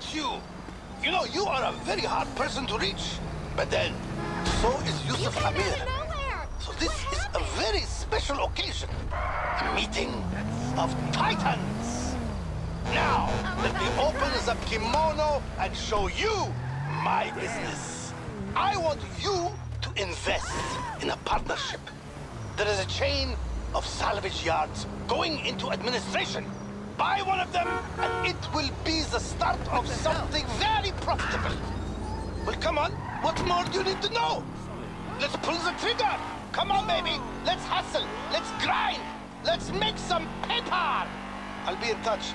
At last! I got you! You know, you are a very hard person to reach. But then, so is Yusuf Amir. So this is a very special occasion. A meeting of titans. Now, let me open the kimono and show you my business. I want you to invest in a partnership. There is a chain of salvage yards going into administration. Buy one of them, and it will be the start of something very profitable. Well, come on. What more do you need to know? Let's pull the trigger. Come on, baby. Let's hustle. Let's grind. Let's make some paper. I'll be in touch.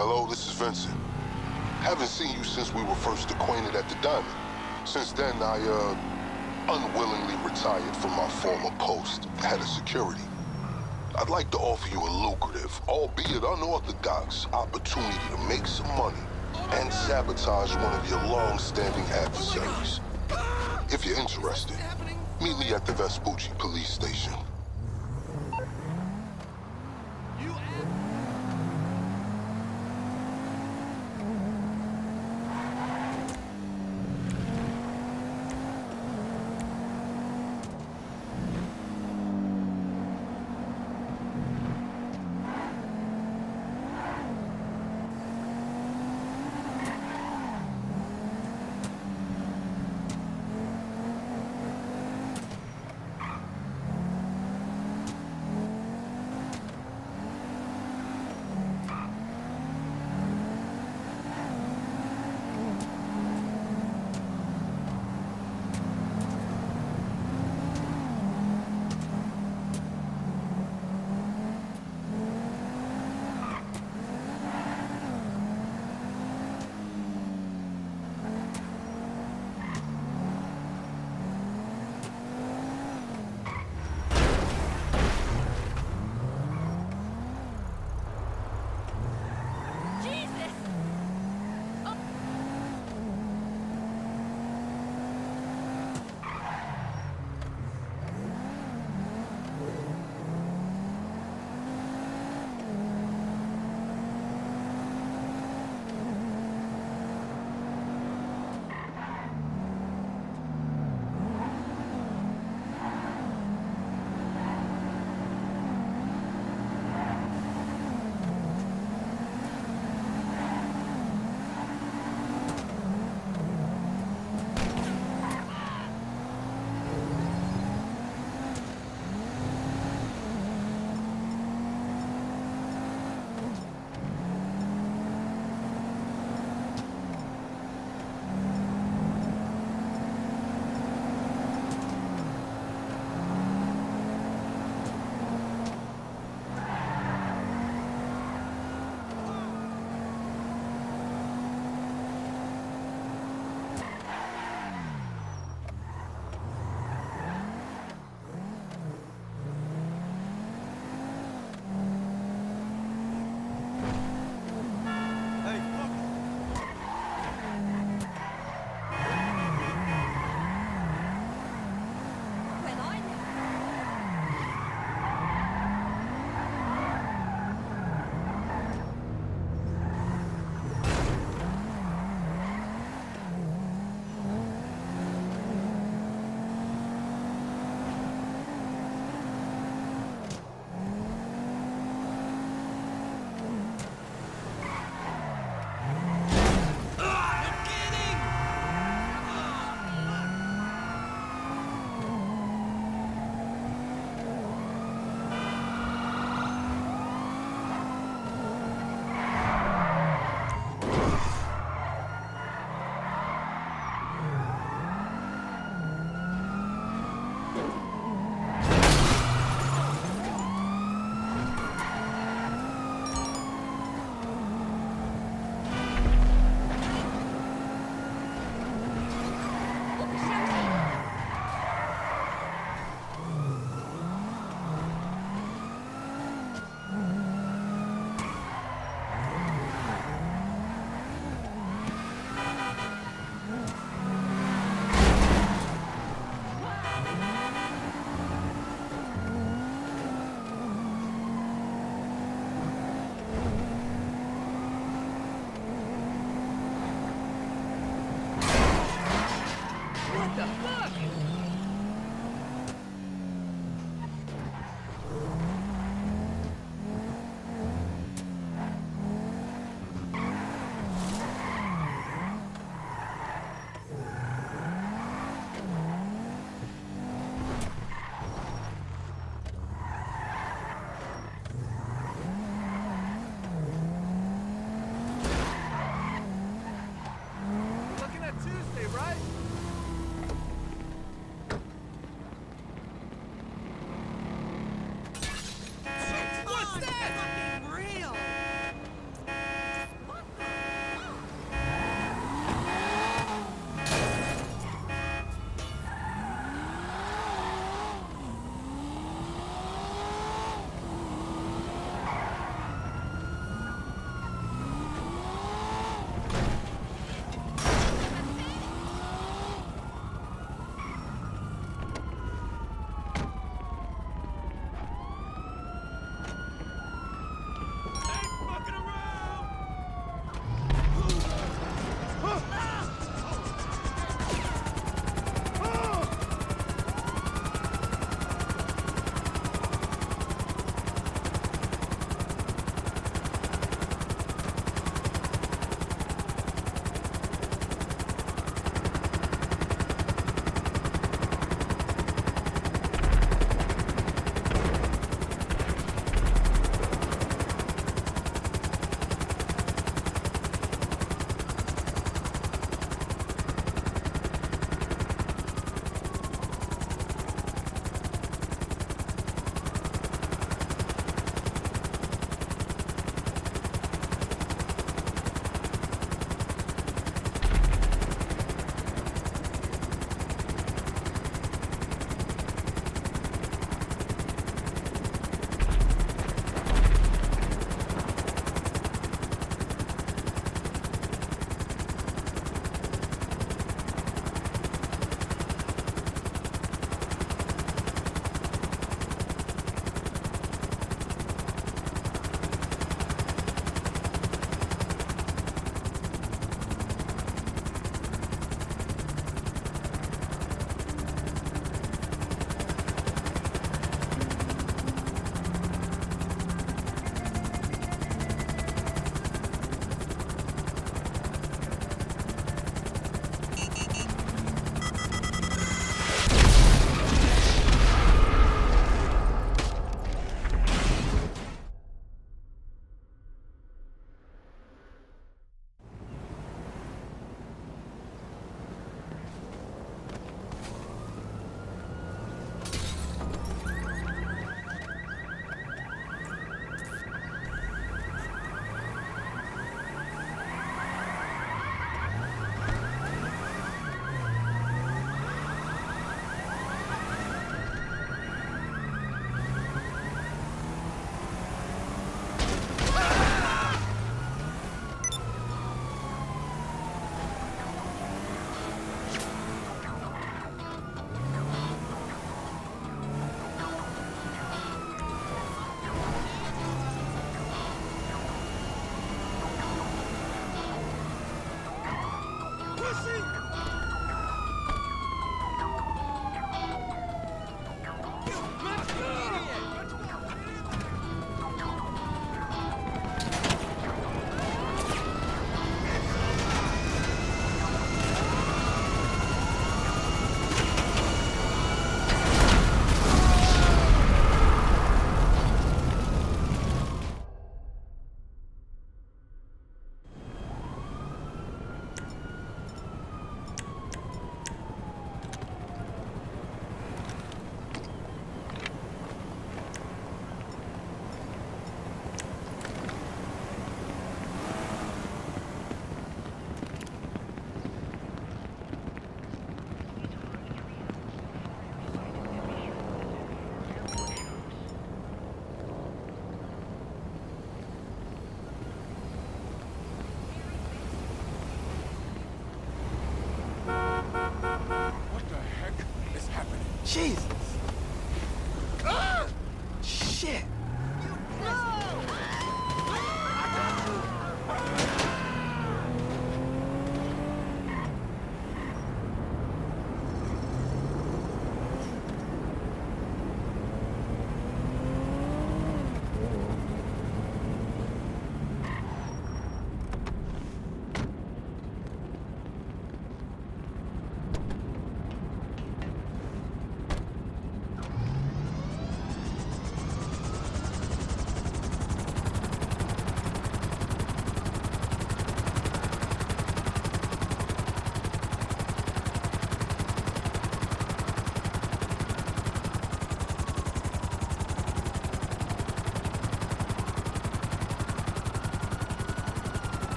Hello, this is Vincent. Haven't seen you since we were first acquainted at the Diamond. Since then, I, uh, unwillingly retired from my former post, head of security. I'd like to offer you a lucrative, albeit unorthodox, opportunity to make some money and sabotage one of your long-standing adversaries. If you're interested, meet me at the Vespucci police station.